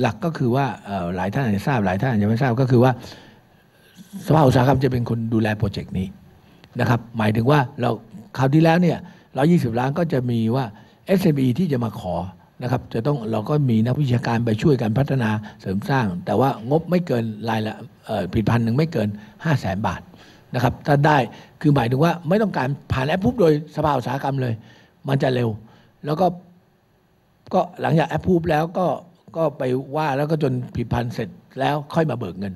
หลักก็คือว่าหลายท่านอาจจะทราบหลายท่านอาจจะไม่ทราบก็คือว่าสภาอุตสาหกรรมจะเป็นคนดูแลโปรเจกต์นี้นะครับ หมายถึงว่าเราคราวที่แล้วเนี่ย120ล้านก็จะมีว่า SME ที่จะมาขอนะครับ จะต้องเราก็มีนักวิชาการไปช่วยกันพัฒนาเสริมสร้าง แต่ว่างบไม่เกินรายละเอ่อผลิตภัณฑ์หนึ่งไม่เกิน 5 0 0แสนบาท นะครับถ้าได้คือหมายถึงว่าไม่ต้องการผ่านแอปปุ๊บโดยสภาอุตสาหกรรมเลย มันจะเร็ว แล้วก็ก็หลังจากแอปพูบแล้วก็ก็ไปว่าแล้วก็จนผลิตพันธ์เสร็จแล้วค่อยมาเบิกเงิน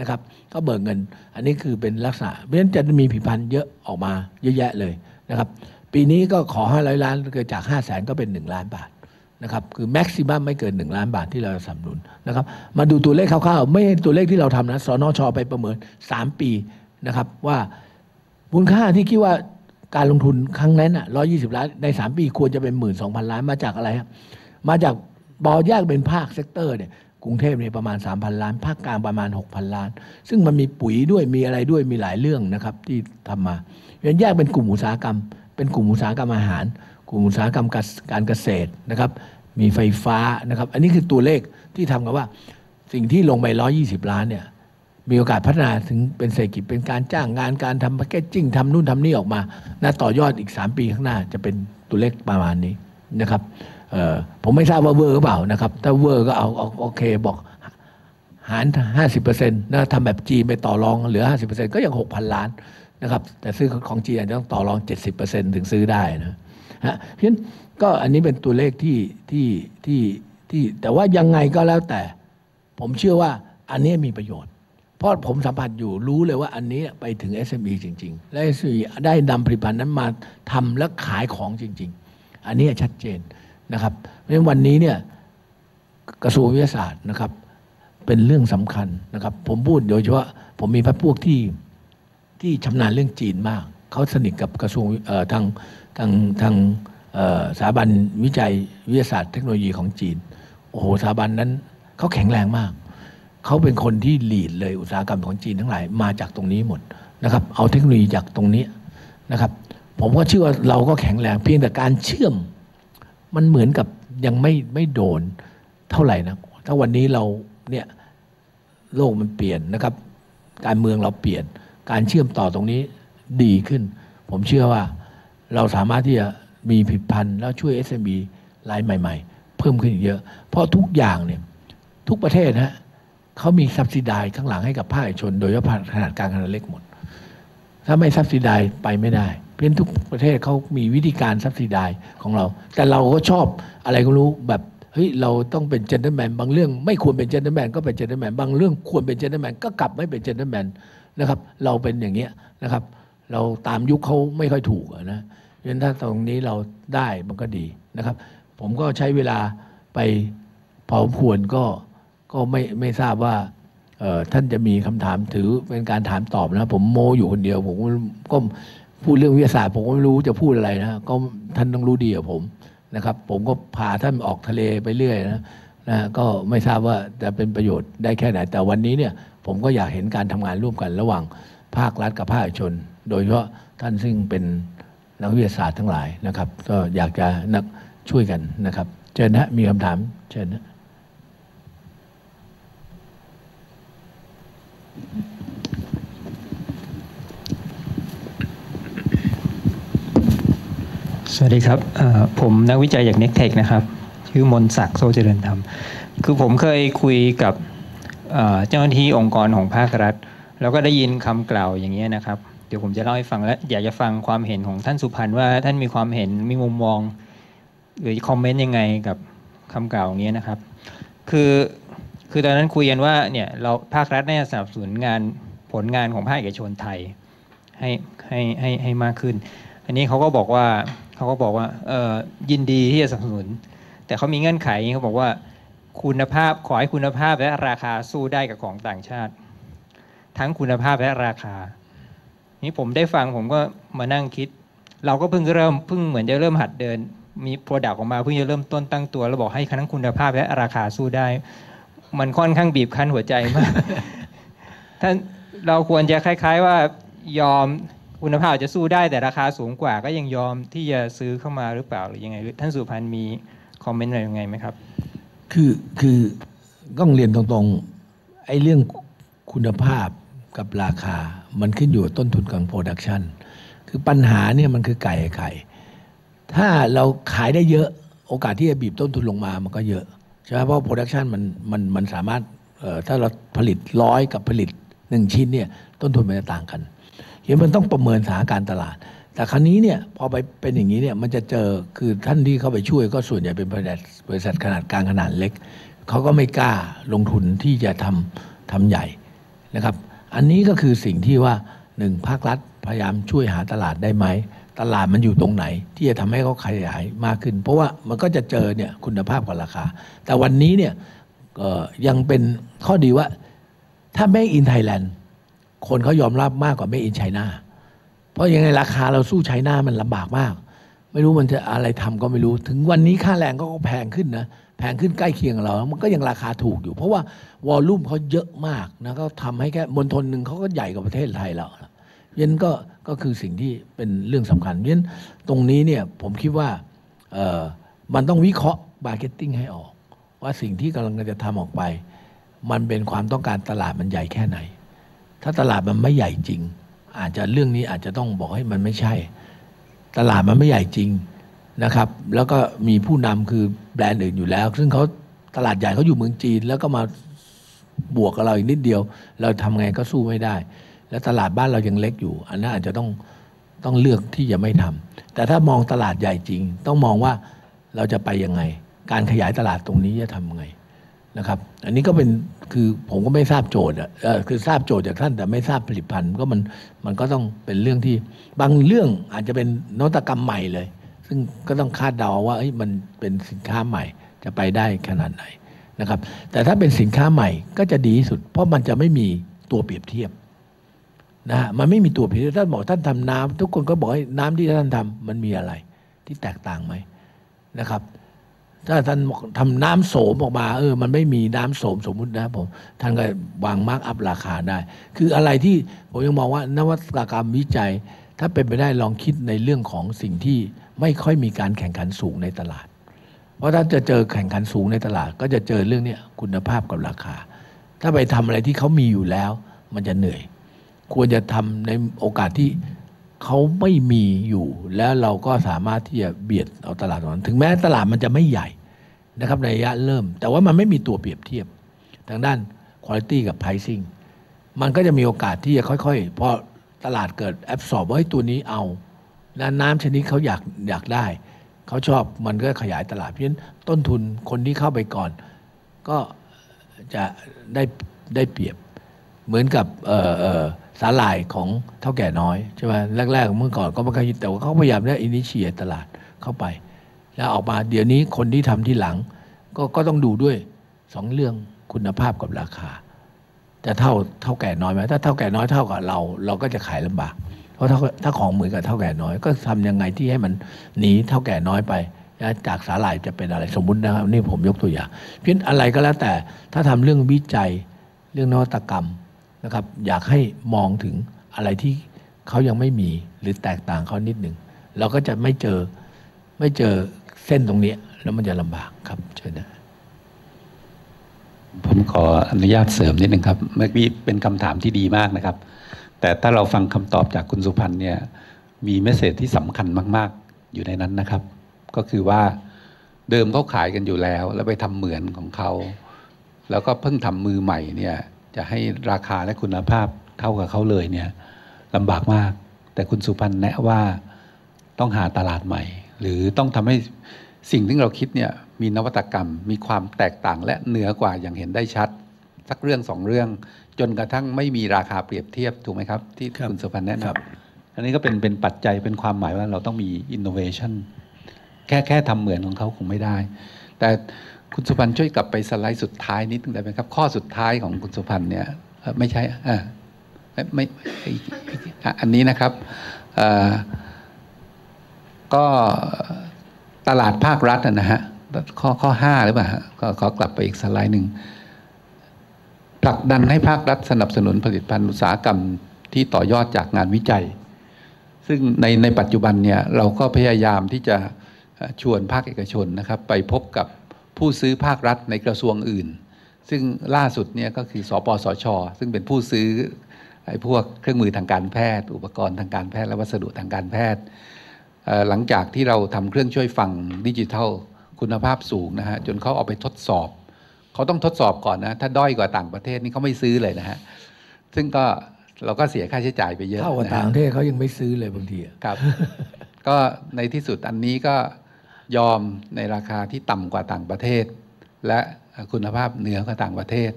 นะครับ ก็เบิกเงิน อันนี้คือเป็นลักษณะเพราะฉะนั้นจะมีผลิตพันธ์เยอะออกมาเยอะแยะเลยนะครับ ปีนี้ก็ขอ 500 ล้านเกิดจาก 5 0 0แสนก็เป็น 1 ล้านบาทนะครับคือแม็กซิมัมไม่เกิน 1 ล้านบาทที่เราสนับสนุนนะครับ มาดูตัวเลขคร่าวๆ ไม่ตัวเลขที่เราทำนะสนชไปประเมิน 3 ปี นะครับว่ามูลค่าที่คิดว่าการลงทุนครั้งนั้นอะร้อยยี่สิบล้านในสามปีควรจะเป็นหมื่นสองพันล้านมาจากอะไรครับมาจากบอแยกเป็นภาค sector เนี่ยกรุงเทพเนี่ยประมาณ 3,000 ล้าน ภาคกลางประมาณ 6,000 ล้าน ซึ่งมันมีปุ๋ยด้วยมีอะไรด้วยมีหลายเรื่องนะครับที่ทำมายันแยกเป็นกลุ่มอุตสาหกรรม เป็นกลุ่มอุตสาหกรรมอาหาร กลุ่มอุตสาหกรรมการเกษตรนะครับ มีไฟฟ้านะครับ อันนี้คือตัวเลขที่ทำกันว่า สิ่งที่ลงไป 120 ล้านเนี่ย มีโอกาสพัฒนาถึงเป็นเศรษฐกิจเป็นการจ้างงานการทำ packaging ทำนู่นทำนี่ออกมานะต่อยอดอีก 3 ปีข้างหน้าจะเป็นตัวเลขประมาณนี้นะครับผมไม่ทราบว่าเวอร์หรือเปล่านะครับ ถ้าเวอร์ก็เอาโอเคบอกหาร 50%นะทำแบบจีนไปต่อรองเหลือ 50%ก็ยัง 6,000 ล้านนะครับ แต่ซื้อของจีนอาจจะต้องต่อรอง 70%ถึงซื้อได้นะฮะเพราะฉะนั้นก็อันนี้เป็นตัวเลขที่ที่ที่ที่แต่ว่ายังไงก็แล้วแต่ ผมเชื่อว่าอันนี้มีประโยชน์ ราะผมสัมผัสอยู่รู้เลยว่าอันนี้ไปถึง SME จริง ๆ และ SME ได้นำผลิตภัณฑ์นั้นมาทำและขายของจริง ๆ อันนี้ชัดเจนนะครับเพราะฉะนั้นวันนี้เนี่ยกระทรวงวิทยาศาสตร์นะครับ เป็นเรื่องสำคัญนะครับ ผมพูดโดยเฉพาะผมมีพรรคพวกที่ที่ชำนาญเรื่องจีนมาก เขาสนิทกับกระทรวงทางทางทางสถาบันวิจัยวิทยาศาสตร์เทคโนโลยีของจีน โอ้โหสถาบันนั้นเขาแข็งแรงมาก เขาเป็นคนที่หลีดเลยอุตสาหกรรมของจีนทั้งหลายมาจากตรงนี้หมดนะครับ เอาเทคโนโลยีจากตรงนี้นะครับ ผมก็เชื่อว่าเราก็แข็งแรงเพียงแต่การเชื่อม มันเหมือนกับยังไม่ไม่โดนเท่าไหร่นะถ้าวันนี้เราเนี่ยโลกมันเปลี่ยนนะครับ การเมืองเราเปลี่ยน การเชื่อมต่อตรงนี้ดีขึ้น ผมเชื่อว่าเราสามารถที่จะมีผลิตภัณฑ์แล้วช่วย SME รายใหม่ ๆ เพิ่มขึ้นเยอะ เพราะทุกอย่างเนี่ยทุกประเทศนะฮะ เขามี subsidize ข้างหลังให้กับภาคเอกชน โดยเฉพาะขนาดกลางขนาดเล็กหมด ถ้าไม่ subsidize ไปไม่ได้ เพราะฉะนั้นทุกประเทศเขามีวิธีการ subsidize ของเรา แต่เราก็ชอบอะไรก็รู้แบบเฮ้ยเราต้องเป็นเจนเท l แมนบางเรื่องไม่ควรเป็นเจนเท l แมนก็เป็นเจนเท l แมนบางเรื่องควรเป็นเจนเท l แมนก็กลับไม่เป็นเจนเท l แมนนะครับ เราเป็นอย่างเงี้ยนะครับ เราตามยุคเขาไม่ค่อยถูกนะเพราะฉะนั้นถ้าตรงนี้เราได้มันก็ดีนะครับ ผมก็ใช้เวลาไปพอควรก็ ก็ไม่ไม่ทราบว่าท่านจะมีคำถามถือเป็นการถามตอบนะ ผมโมอยู่คนเดียว ผมก็พูดเรื่องวิทยาศาสตร์ ผมก็ไม่รู้จะพูดอะไรนะ ก็ท่านต้องรู้ดีกว่าผมนะครับ ผมก็พาท่านออกทะเลไปเรื่อยนะนะก็ไม่ทราบว่าจะเป็นประโยชน์ได้แค่ไหน แต่วันนี้เนี่ยผมก็อยากเห็นการทำงานร่วมกันระหว่างภาครัฐกับภาคเอกชน โดยเฉพาะท่านซึ่งเป็นนักวิทยาศาสตร์ทั้งหลายนะครับ ก็อยากจะนักช่วยกันนะครับ เชิญนะมีคำถามเชิญนะ สวัสดีครับ ผมนักวิจัยจาก n e c t e c h นะครับ ชื่อมนศักดิ์โซเจริญธรรม คือผมเคยคุยกับเจ้าหน้าที่องค์กรของภาครัฐ แล้วก็ได้ยินคำกล่าวอย่างนี้นะครับ เดี๋ยวผมจะเล่าให้ฟังและอยากจะฟังความเห็นของท่านสุพันธ์ว่าท่านมีความเห็นมีมุมมอง หรือคอมเมนต์ยังไงกับคำกล่าวอย่างนี้ยนะครับ คือ คือตอนนั้นคุยกันว่าเนี่ยเราภาครัฐน่าจะสนับสนุนงานผลงานของภาคเอกชนไทยให้ให้ให้ให้มากขึ้น อันนี้เขาก็บอกว่าเขาก็บอกว่าเออยินดีที่จะสนับสนุน แต่เขามีเงื่อนไขเขาบอกว่าคุณภาพขอให้คุณภาพและราคาสู้ได้กับของต่างชาติ ทั้งคุณภาพและราคา นี่ผมได้ฟังผมก็มานั่งคิด เราก็เพิ่งเริ่มเพิ่งเหมือนจะเริ่มหัดเดิน มี product ออกมาเพิ่งจะเริ่มต้นตั้งตัวแล้วบอกให้ทั้งคุณภาพและราคาสู้ได้ มันค่อนข้างบีบคั้นหัวใจมากท่านเราควรจะคล้าย ๆว่ายอมคุคุณภาพอาจจะสู้ได้แต่ราคาสูงกว่า ก็ยังยอมที่จะซื้อเข้ามาหรือเปล่าหรือยังไงหรือท่านสุพันธ์มี comment อะไรยังไงไหมครับ คือคือต้องเรียนตรงๆไอ้เรื่องคุณภาพกับราคา มันขึ้นอยู่กับต้นทุนของ production คือปัญหาเนี่ยมันคือไก่ไข่ ถ้าเราขายได้เยอะโอกาสที่จะบีบต้นทุนลงมามันก็เยอะ ใช่ไหมเพราะโปรดักชันมันมันมันสามารถเอ่อถ้าเราผลิตร้อยกับผลิตหนึ่งชิ้นเนี่ยต้นทุนมันจะต่างกันเห็นมันต้องประเมินสถานการณ์ตลาด แต่ครั้นี้เนี่ยพอไปเป็นอย่างนี้เนี่ยมันจะเจอคือท่านที่เข้าไปช่วยก็ส่วนใหญ่เป็นบริษัทบริษัทขนาดกลางขนาดเล็กเขาก็ไม่กล้าลงทุนที่จะทำทำใหญ่นะครับ อันนี้ก็คือสิ่งที่ว่าหนึ่งภาครัฐพยายามช่วยหาตลาดได้ไหม ตลาดมันอยู่ตรงไหน ที่จะทำให้เขาขยายมากขึ้น เพราะว่ามันก็จะเจอเนี่ยคุณภาพกับราคา แต่วันนี้เนี่ยยังเป็นข้อดีว่าถ้าไม่อินไทยแลนด์คนเขายอมรับมากกว่าไม่อินไชน่าเพราะยังไงราคาเราสู้ไชน่ามันลำบากมาก ไม่รู้มันจะอะไรทำก็ไม่รู้ ถึงวันนี้ค่าแรงก็แพงขึ้นนะแพงขึ้นใกล้เคียงเรา มันก็ยังราคาถูกอยู่ เพราะว่าวอลลุ่มเขาเยอะมากนะก็ทำให้แค่มณฑลหนึ่งเขาก็ใหญ่กว่าประเทศไทยเราเพราะฉะนั้นก็ ก็คือสิ่งที่เป็นเรื่องสำคัญเพราะฉะนั้นตรงนี้เนี่ยผมคิดว่ามันต้องวิเคราะห์ marketing ให้ออก ว่าสิ่งที่กำลังจะทำออกไป มันเป็นความต้องการตลาดมันใหญ่แค่ไหน ถ้าตลาดมันไม่ใหญ่จริง อาจจะเรื่องนี้อาจจะต้องบอกให้มันไม่ใช่ ตลาดมันไม่ใหญ่จริงนะครับ แล้วก็มีผู้นำคือแบรนด์อื่นอยู่แล้ว ซึ่งเขาตลาดใหญ่เขาอยู่เมืองจีน แล้วก็มาบวกกับเราอีกนิดเดียว เราทำไงก็สู้ไม่ได้ แล้วตลาดบ้านเรายังเล็กอยู่ อันนั้นอาจจะต้องต้องเลือกที่จะไม่ทำแต่ถ้ามองตลาดใหญ่จริง ต้องมองว่าเราจะไปยังไง การขยายตลาดตรงนี้จะทำยังไงนะครับ อันนี้ก็เป็นคือผมก็ไม่ทราบโจทย์อะคือทราบโจทย์จากท่านแต่ไม่ทราบผลิตภัณฑ์ก็มันมันก็ต้องเป็นเรื่องที่บางเรื่องอาจจะเป็นนวัตกรรมใหม่เลย ซึ่งก็ต้องคาดเดาว่าเอ้ยมันเป็นสินค้าใหม่จะไปได้ขนาดไหนนะครับ แต่ถ้าเป็นสินค้าใหม่ก็จะดีที่สุด เพราะมันจะไม่มีตัวเปรียบเทียบ นะฮะมันไม่มีตัวเปรีท่านบอกท่านทำน้ำทุกคนก็บอกให้น้ำที่ท่านทำมันมีอะไร ที่แตกต่างไหมนะครับ ถ้าท่านทำน้ำโสมออกมา เออ มันไม่มีน้ำโสมสมมุตินะผมท่านก็วางมาร์กอัพราคาได้ คืออะไรที่ผมยังมองว่านวัตกรรมวิจัย ถ้าเป็นไปได้ลองคิดในเรื่องของสิ่งที่ไม่ค่อยมีการแข่งขันสูงในตลาด เพราะถ้าจะเจอแข่งขันสูงในตลาด ก็จะเจอเรื่องนี้คุณภาพกับราคา ถ้าไปทำอะไรที่เขามีอยู่แล้ว มันจะเหนื่อย ควรจะทำในโอกาสที่เขาไม่มีอยู่ แล้วเราก็สามารถที่จะเบียดเอาตลาดนั้น ถึงแม้ตลาดมันจะไม่ใหญ่นะครับในระยะเริ่ม แต่ว่ามันไม่มีตัวเปรียบเทียบ ทางด้าน Quality กับ Pricing มันก็จะมีโอกาสที่จะค่อยๆพอตลาดเกิดแอบสอบว่าเฮ้ตัวนี้เอาแล้วน้ำชนิดเขาอยากอยากได้ เขาชอบมันก็ขยายตลาดเพราะฉะนั้นต้นทุนคนที่เข้าไปก่อน ก็จะได้ได้เปรียบเหมือนกับเออเออ สาหร่ายของเท่าแก่น้อยใช่ไหมแรกๆเมื่อก่อนก็ไม่ค่อยแต่ว่าเขาพยายามได้อินิเชียตลาดเข้าไป แล้วออกมาเดี๋ยวนี้คนที่ทำที่หลัง ก็ก็ต้องดูด้วยสองเรื่องคุณภาพกับราคา จะเท่าเท่าแก่น้อยไหมถ้าเท่าแก่น้อยเท่ากับเรา เราก็จะขายลำบาก เพราะถ้าถ้าของเหมือนกับเท่าแก่น้อย ก็ทำยังไงที่ให้มันหนีเท่าแก่น้อยไปจากสาหร่ายจะเป็นอะไรสมมุตินะครับนี่ผมยกตัวอย่าง เพี้ยนอะไรก็แล้วแต่ถ้าทำเรื่องวิจัยเรื่องนวัตกรรม นะครับ อยากให้มองถึงอะไรที่เขายังไม่มีหรือแตกต่างเขานิดหนึ่งเราก็จะไม่เจอไม่เจอเส้นตรงนี้ แล้วมันจะลำบากครับเชิญนะผมขออนุญาตเสริมนิดหนึ่งครับ เมื่อกี้เป็นคำถามที่ดีมากนะครับ แต่ถ้าเราฟังคำตอบจากคุณสุพันธ์เนี่ยมีเมสเซจที่สำคัญมาก ๆ อยู่ในนั้นนะครับ ก็คือว่าเดิมเขาขายกันอยู่แล้ว แล้วไปทำเหมือนของเขา แล้วก็เพิ่งทำมือใหม่เนี่ย จะให้ราคาและคุณภาพเท่ากับเขาเลยเนี่ยลำบากมาก แต่คุณสุพันธ์แนะว่าต้องหาตลาดใหม่ หรือต้องทำให้สิ่งที่เราคิดเนี่ยมีนวัตกรรม มีความแตกต่างและเหนือกว่าอย่างเห็นได้ชัด สักเรื่องสองเรื่อง จนกระทั่งไม่มีราคาเปรียบเทียบถูกไหมครับ ที่ครับคุณสุพันธ์แนะครับนำอันนี้ก็เป็นเป็นปัจจัยเป็นความหมายว่าเราต้องมี innovation แค่แค่ทำเหมือนของเขาคงไม่ได้ แต่ คุณสุพันธ์ช่วยกลับไปสไลด์สุดท้ายนิดนึงได้ไหมครับ ข้อสุดท้ายของคุณสุพันธ์เนี่ยไม่ใช่อ่าไม่อันนี้นะครับก็ตลาดภาครัฐนะฮะข้อข้อห้าหรือเปล่าก็ขอกลับไปอีกสไลด์หนึ่งผลักดันให้ภาครัฐสนับสนุนผลิตภัณฑ์อุตสาหกรรมที่ต่อยอดจากงานวิจัย ซึ่งในในปัจจุบันเนี่ยเราก็พยายามที่จะชวนภาคเอกชนนะครับ ไปพบกับ ผู้ซื้อภาครัฐในกระทรวงอื่น ซึ่งล่าสุดเนี่ยก็คือสปสชซึ่งเป็นผู้ซื้อไอ้พวกเครื่องมือทางการแพทย์ อุปกรณ์ทางการแพทย์และวัสดุทางการแพทย์เอ่อหลังจากที่เราทำเครื่องช่วยฟังดิจิทัลคุณภาพสูงนะฮะจนเขาเอาไปทดสอบ เขาต้องทดสอบก่อนนะ ถ้าด้อยกว่าต่างประเทศนี่เขาไม่ซื้อเลยนะฮะซึ่งก็เราก็เสียค่าใช้จ่ายไปเยอะเท่ากับนะต่างฮะประเทศเขายังไม่ซื้อเลยบางทีอะครับ ก็ในที่สุดอันนี้ก็ ยอมในราคาที่ต่ำกว่าต่างประเทศ และคุณภาพเหนือกว่าต่างประเทศ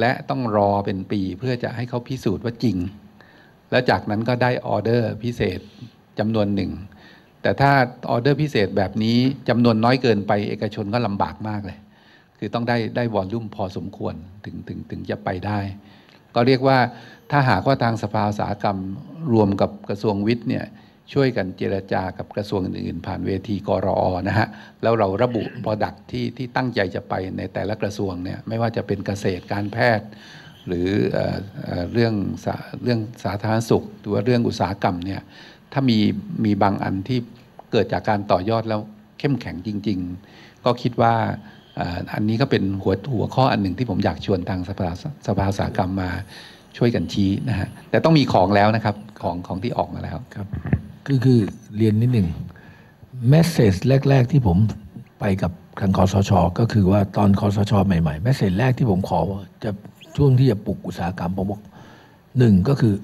และต้องรอเป็นปีเพื่อจะให้เขาพิสูจน์ว่าจริง แล้วจากนั้นก็ได้ออเดอร์พิเศษจำนวนหนึ่ง แต่ถ้าออเดอร์พิเศษแบบนี้จำนวนน้อยเกินไปเอกชนก็ลำบากมากเลย คือต้องได้ได้วอลลุ่มพอสมควรถึงถึงถึงจะไปได้ ก็เรียกว่าถ้าหากว่าทางสภาอุตสาหกรรมรวมกับกระทรวงวิทย์เนี่ย ช่วยกันเจรจากับกระทรวงอื่นๆ ผ่านเวทีกรอนะฮะแล้วเราระบุ Product ที่ที่ตั้งใจจะไปในแต่ละกระทรวงเนี่ยไม่ว่าจะเป็นเกษตรการแพทย์ หรือเอเอเรื่องเรื่องสาธารณสุขหรือว่าเรื่องอุตสาหกรรมเนี่ยถ้ามีมีบางอันที่เกิดจากการต่อยอดแล้วเข้มแข็งจริง ๆ ก็คิดว่าอันนี้ก็เป็นหัวหัวข้ออันหนึ่งที่ผมอยากชวนทางสภาสภาสากรรมมาช่วยกันชี้นะฮะแต่ต้องมีของแล้วนะครับของของที่ออกมาแล้วครับ คือคือเรียนนิดหนึ่งแมสเซจแรก ๆ ที่ผมไปกับทางคอสช ก็คือว่าตอนคอสช ใหม่ๆแมสเซจแรกที่ผมขอว่าจะช่วงที่จะปลุกอุตสาหกรรมผมบอกหนึ่งก็คือ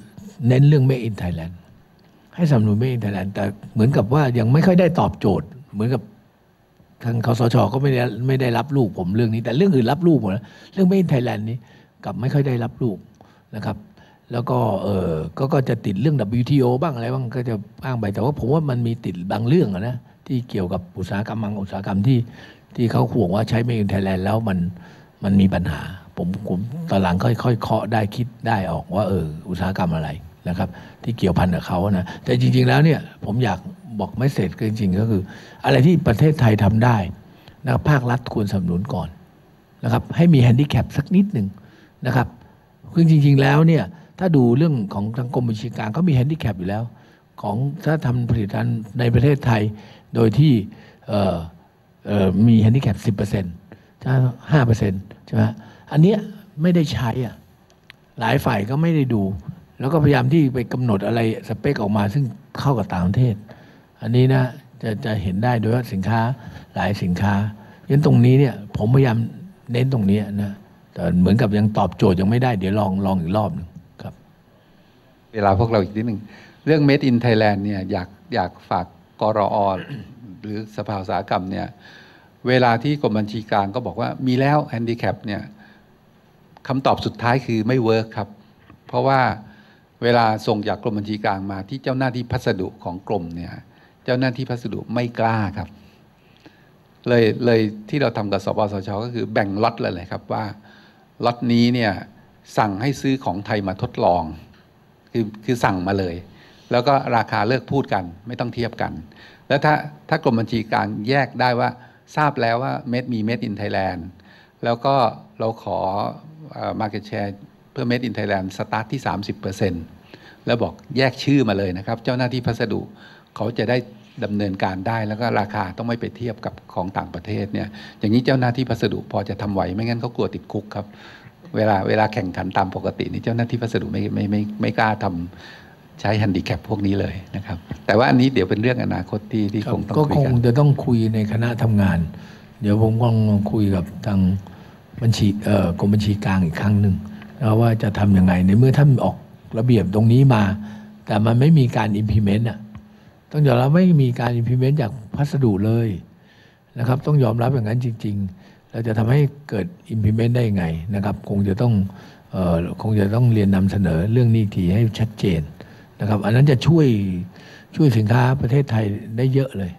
เน้นเรื่อง Made in Thailand ให้สนับสนุน Made in Thailand แต่เหมือนกับว่ายังไม่ค่อยได้ตอบโจทย์ เหมือนกับทางคอสช ก็ไม่ได้ไม่ได้รับลูกผมเรื่องนี้ แต่เรื่องอื่นรับลูกหมดแล้วเรื่อง Made in Thailand นี้กับไม่ค่อยได้รับลูกนะครับ แล้วก็เออก็ก็จะติดเรื่อง WTO บ้างอะไรบ้างก็จะอ้างไปแต่ว่าผมว่ามันมีติดบางเรื่องนะที่เกี่ยวกับอุตสาหกรรมบางอุตสาหกรรมที่ที่เขาห่วงว่าใช้ไม่ในไทยแลนด์แล้วมันมันมีปัญหา ผมผมตอนหลังค่อยๆเคาะได้คิดได้ออกว่าเอออุตสาหกรรมอะไรนะครับ ที่เกี่ยวพันกับเขานะแต่จริง ๆ แล้วเนี่ยผมอยากบอกไม่เสร็จจริงๆ ก็คือ อะไรที่ประเทศไทยทำได้นะครับภาครัฐควรสนับสนุนก่อนนะครับให้มีแฮนดิแคปสักนิดหนึ่งนะครับคือจริง ๆ แล้วเนี่ย ถ้าดูเรื่องของทางกรมบัญชีกลางก็มีแฮนดิแคปอยู่แล้ว ของถ้าทำผลิตภัณฑ์ในประเทศไทย โดยที่มีแฮนดิแคปสิบเปอร์เซ็นต์ถ้าห้าเปอร์เซ็นต์ใช่ไหมอันนี้ไม่ได้ใช้อะหลายฝ่ายก็ไม่ได้ดู แล้วก็พยายามที่ไปกำหนดอะไรสเปคออกมาซึ่งเข้ากับต่างประเทศ อันนี้นะจะจะเห็นได้โดยว่าสินค้าหลายสินค้าเน้นตรงนี้เนี่ยผมพยายามเน้นตรงนี้นะแต่เหมือนกับยังตอบโจทย์ยังไม่ได้เดี๋ยวลองลองอีกรอบหนึ่ง เวลาพวกเราอีกนิดหนึ่งเรื่อง Made in Thailand เนี่ยอยากอยากฝากกรออหรือสภาอุตสาหกรรมเนี่ยเวลาที่กรมบัญชีกลางก็บอกว่ามีแล้วแฮนดิแคปเนี่ยคำตอบสุดท้ายคือไม่ work ครับ เพราะว่าเวลาส่งจากกรมบัญชีกลางมาที่เจ้าหน้าที่พัสดุของกรมเนี่ยเจ้าหน้าที่พัสดุไม่กล้าครับ เลยเลยที่เราทำกับสปสชก็คือแบ่งล็อตเลยเลยครับว่าล็อตนี้เนี่ยสั่งให้ซื้อของไทยมาทดลอง คือคือสั่งมาเลย แล้วก็ราคาเลิกพูดกัน ไม่ต้องเทียบกัน แล้วถ้าถ้ากรมบัญชีกลางแยกได้ว่าทราบแล้วว่า Made มี Made in Thailand แล้วก็เราขอ market share เพื่อ Made in Thailand start ที่ 30%แล้วบอกแยกชื่อมาเลยนะครับ เจ้าหน้าที่พัสดุเขาจะได้ดำเนินการได้แล้วก็ราคาต้องไม่ไปเทียบกับของต่างประเทศเนี่ยอย่างนี้เจ้าหน้าที่พัสดุพอจะทำไหวไม่งั้นเขากลัวติดคุกครับ เวลาเวลาแข่งขันตามปกตินี่เจ้าหน้าที่พัสดุไม่ไม่ไม่ไม่กล้าทำใช้แฮนดิแคปพวกนี้เลยนะครับ แต่ว่าอันนี้เดี๋ยวเป็นเรื่องอนาคตที่ที่คงต้องคุยคงกันจะต้องคุยในคณะทำงาน เดี๋ยวผมคงคุยกับทางบัญชีเอ่อกรมบัญชีกลางอีกครั้งหนึ่งแล้วว่าจะทำยังไงในเมื่อท่านออกระเบียบตรงนี้มา แต่มันไม่มีการ implement อะต้องยอมรับไม่มีการ implement จากพัสดุเลยนะครับ ต้องยอมรับอย่างนั้นจริง ๆ เราจะทำให้เกิด implement ได้ยังไงนะครับ คงจะต้องออคงจะต้องเรียนนำเสนอเรื่องนี้ทีให้ชัดเจนนะครับ อันนั้นจะช่วยช่วยสินค้าประเทศไทยได้เยอะเลย